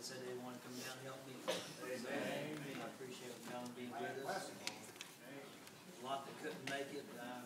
they said they wanna come down and help me. Amen. I appreciate y'all being with us. A lot that couldn't make it, I